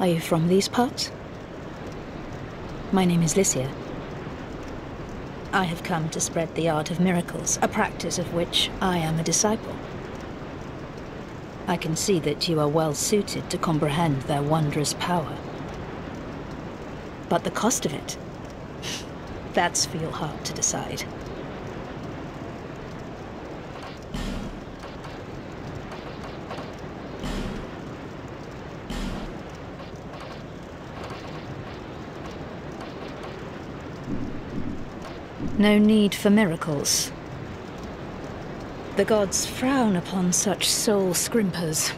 Are you from these parts? My name is Licia. I have come to spread the art of miracles, a practice of which I am a disciple. I can see that you are well suited to comprehend their wondrous power. But the cost of it? That's for your heart to decide. no need for miracles. The gods frown upon such soul scrimpers.